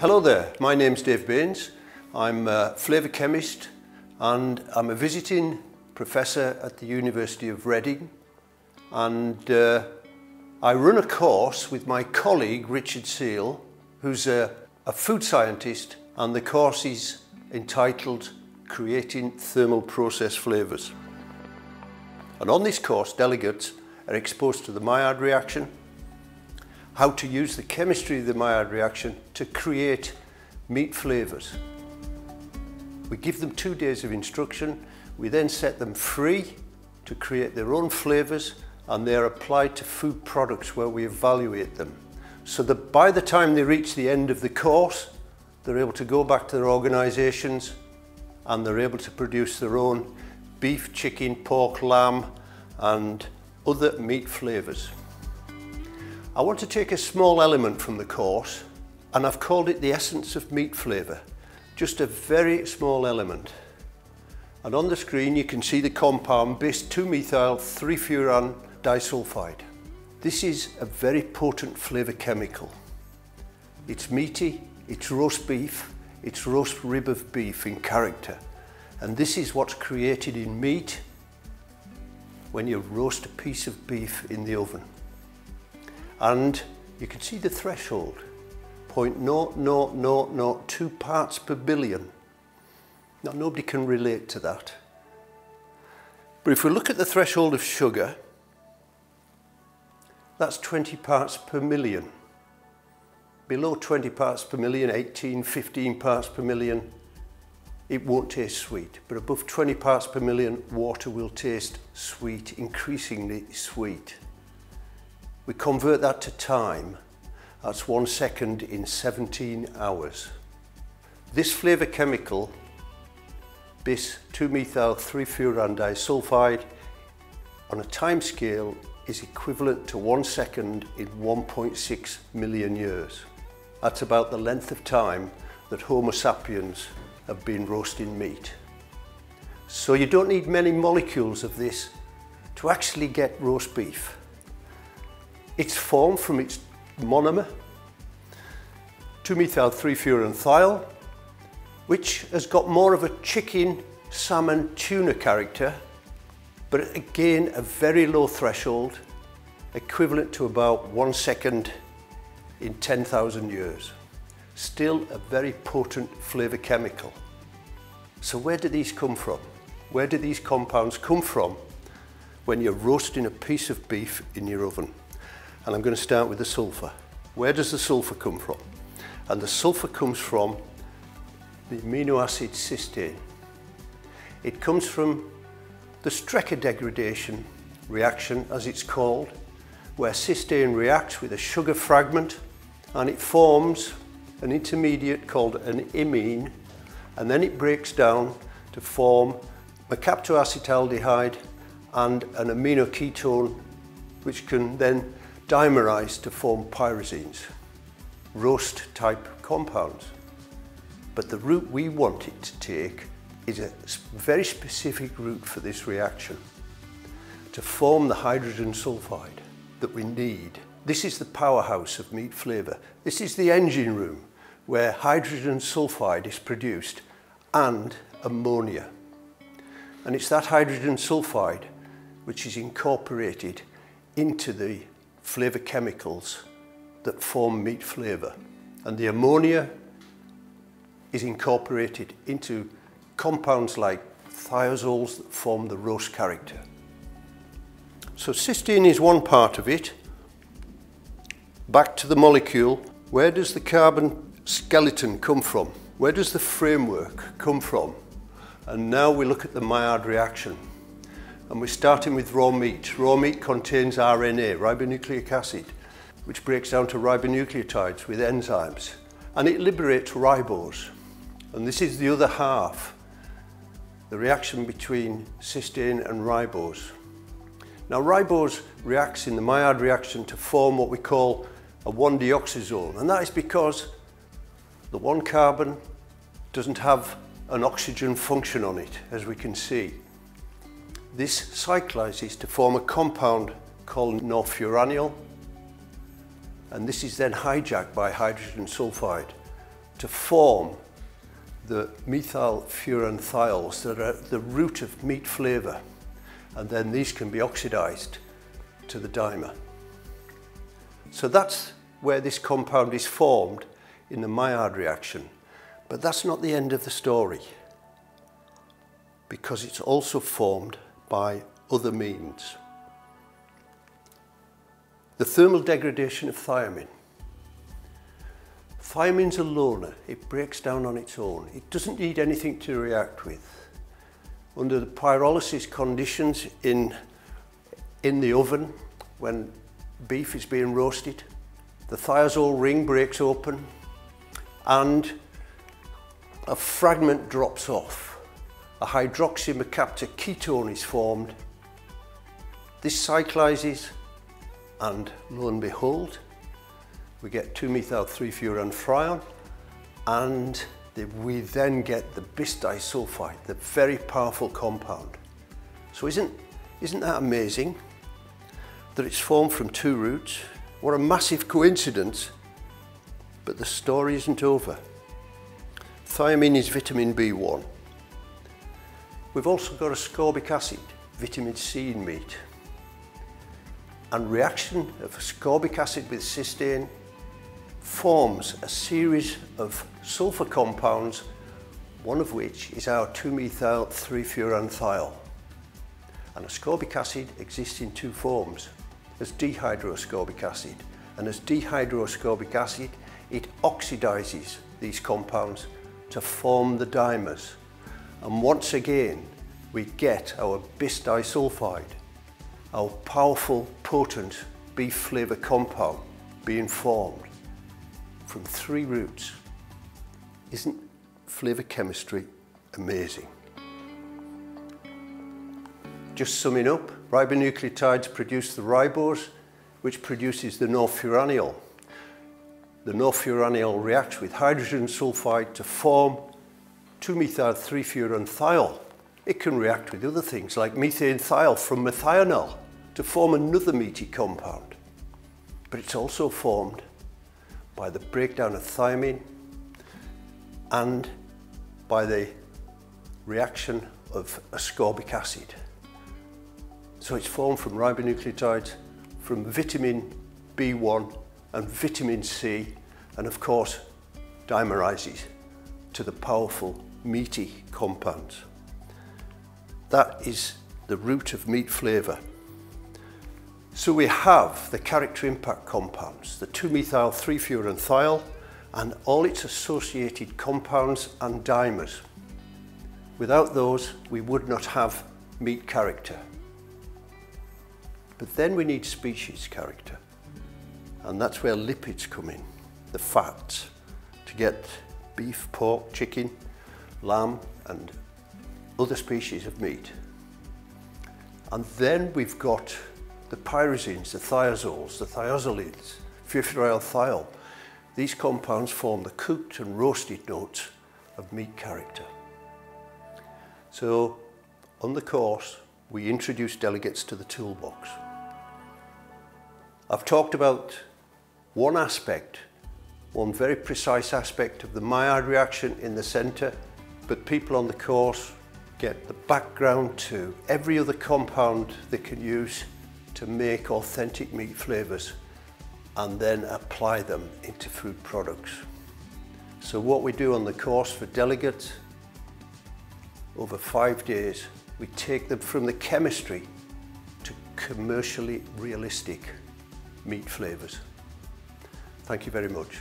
Hello there, my name's Dave Baines. I'm a flavour chemist and I'm a visiting professor at the University of Reading and uh, I run a course with my colleague Richard Seal who's a, a food scientist and the course is entitled Creating Thermal Process Flavours. And on this course delegates are exposed to the Maillard reaction, how to use the chemistry of the Maillard reaction to create meat flavours. We give them two days of instruction, we then set them free to create their own flavours and they're applied to food products where we evaluate them. So that by the time they reach the end of the course, they're able to go back to their organisations and they're able to produce their own beef, chicken, pork, lamb and other meat flavours. I want to take a small element from the course and I've called it the essence of meat flavour, just a very small element. And on the screen you can see the compound bis 2-methyl 3-furan disulfide. This is a very potent flavour chemical. It's meaty, it's roast beef, it's roast rib of beef in character. And this is what's created in meat when you roast a piece of beef in the oven. And you can see the threshold, 0.00002 parts per billion. Now nobody can relate to that. But if we look at the threshold of sugar, that's 20 parts per million. Below 20 parts per million, 18, 15 parts per million, it won't taste sweet. But above 20 parts per million, water will taste sweet, increasingly sweet. We convert that to time. That's one second in 17 hours. This flavour chemical, bis 2-methyl 3-furan disulfide, on a time scale is equivalent to one second in 1.6 million years. That's about the length of time that Homo sapiens have been roasting meat. So you don't need many molecules of this to actually get roast beef. It's formed from its monomer, 2-methyl-3-furanthiols, which has got more of a chicken, salmon, tuna character, but again a very low threshold, equivalent to about one second in 10,000 years. Still a very potent flavour chemical. So where do these come from? Where do these compounds come from when you're roasting a piece of beef in your oven? And I'm going to start with the sulfur. Where does the sulfur come from? And the sulfur comes from the amino acid cysteine. It comes from the Strecker degradation reaction, as it's called, where cysteine reacts with a sugar fragment and it forms an intermediate called an imine, and then it breaks down to form mercaptoacetaldehyde and an amino ketone, which can then dimerize to form pyrazines, roast type compounds. But the route we want it to take is a very specific route for this reaction to form the hydrogen sulfide that we need. This is the powerhouse of meat flavour. This is the engine room where hydrogen sulfide is produced and ammonia. And it's that hydrogen sulfide which is incorporated into the flavour chemicals that form meat flavour. And the ammonia is incorporated into compounds like thiazoles that form the roast character. So cysteine is one part of it. Back to the molecule, where does the carbon skeleton come from? Where does the framework come from? And now we look at the Maillard reaction and we're starting with raw meat. Raw meat contains RNA, ribonucleic acid, which breaks down to ribonucleotides with enzymes, and it liberates ribose. And this is the other half, the reaction between cysteine and ribose. Now ribose reacts in the Maillard reaction to form what we call a 1-deoxyosone, and that is because the one carbon doesn't have an oxygen function on it, as we can see. This cyclizes to form a compound called norfuraneol and this is then hijacked by hydrogen sulfide to form the methyl methylfuranthiols that are the root of meat flavour and then these can be oxidized to the dimer. So that's where this compound is formed in the Maillard reaction. But that's not the end of the story because it's also formed by other means. The thermal degradation of thiamine. Thiamine's a loner, it breaks down on its own. It doesn't need anything to react with. Under the pyrolysis conditions in, in the oven, when beef is being roasted, the thiazole ring breaks open and a fragment drops off. A hydroxymercaptan ketone is formed. This cyclizes and lo and behold, we get 2-methyl-3-furanthiol and we then get the bis disulfide, the very powerful compound. So isn't, isn't that amazing that it's formed from two roots? What a massive coincidence, but the story isn't over. Thiamine is vitamin B1. We've also got ascorbic acid, vitamin C in meat. And reaction of ascorbic acid with cysteine forms a series of sulfur compounds, one of which is our 2-methyl-3-furanthiol. And ascorbic acid exists in two forms, as dehydroascorbic acid. And as dehydroascorbic acid, it oxidizes these compounds to form the dimers. And once again, we get our bis disulfide, our powerful, potent beef flavour compound being formed from three roots. Isn't flavour chemistry amazing? Just summing up, ribonucleotides produce the ribose, which produces the norfuraneol. The norfuraneol reacts with hydrogen sulfide to form 2-methyl-3-furanthiol. It can react with other things like methane thiol from methionol to form another meaty compound. But it's also formed by the breakdown of thiamine and by the reaction of ascorbic acid. So it's formed from ribonucleotides, from vitamin B1 and vitamin C, and of course dimerizes to the powerful meaty compounds. That is the root of meat flavour. So we have the character impact compounds, the 2-methyl-3-furanthiol and all its associated compounds and dimers. Without those, we would not have meat character. But then we need species character. And that's where lipids come in, the fats, to get beef, pork, chicken, lamb and other species of meat. And then we've got the pyrazines, the thiazoles, the thiazolines, furfuryl These compounds form the cooked and roasted notes of meat character. So on the course, we introduce delegates to the toolbox. I've talked about one aspect, one very precise aspect of the Maillard reaction in the centre, but people on the course get the background to every other compound they can use to make authentic meat flavours and then apply them into food products. So what we do on the course for delegates, over five days, we take them from the chemistry to commercially realistic meat flavours. Thank you very much.